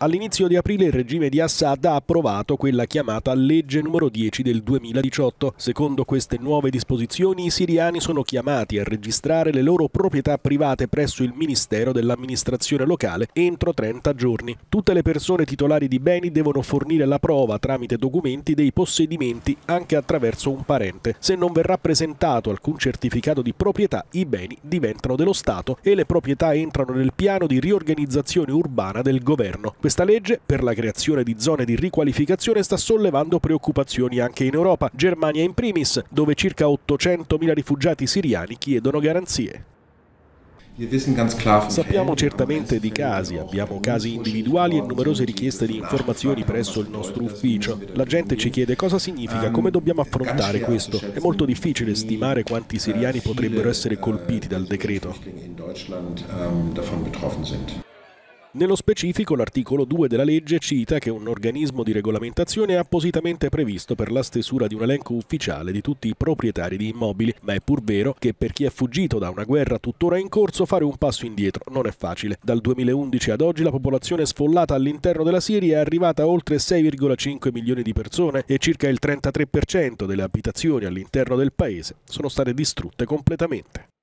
All'inizio di aprile il regime di Assad ha approvato quella chiamata legge numero 10 del 2018. Secondo queste nuove disposizioni i siriani sono chiamati a registrare le loro proprietà private presso il Ministero dell'amministrazione locale entro 30 giorni. Tutte le persone titolari di beni devono fornire la prova tramite documenti dei possedimenti anche attraverso un parente. Se non verrà presentato alcun certificato di proprietà, i beni diventano dello Stato e le proprietà entrano nel piano di riorganizzazione urbana del governo. Questa legge, per la creazione di zone di riqualificazione, sta sollevando preoccupazioni anche in Europa, Germania in primis, dove circa 800.000 rifugiati siriani chiedono garanzie. Sappiamo certamente di casi, abbiamo casi individuali e numerose richieste di informazioni presso il nostro ufficio. La gente ci chiede cosa significa, come dobbiamo affrontare questo. È molto difficile stimare quanti siriani potrebbero essere colpiti dal decreto. Nello specifico l'articolo 2 della legge cita che un organismo di regolamentazione è appositamente previsto per la stesura di un elenco ufficiale di tutti i proprietari di immobili, ma è pur vero che per chi è fuggito da una guerra tuttora in corso fare un passo indietro non è facile. Dal 2011 ad oggi la popolazione sfollata all'interno della Siria è arrivata a oltre 6,5 milioni di persone e circa il 33% delle abitazioni all'interno del paese sono state distrutte completamente.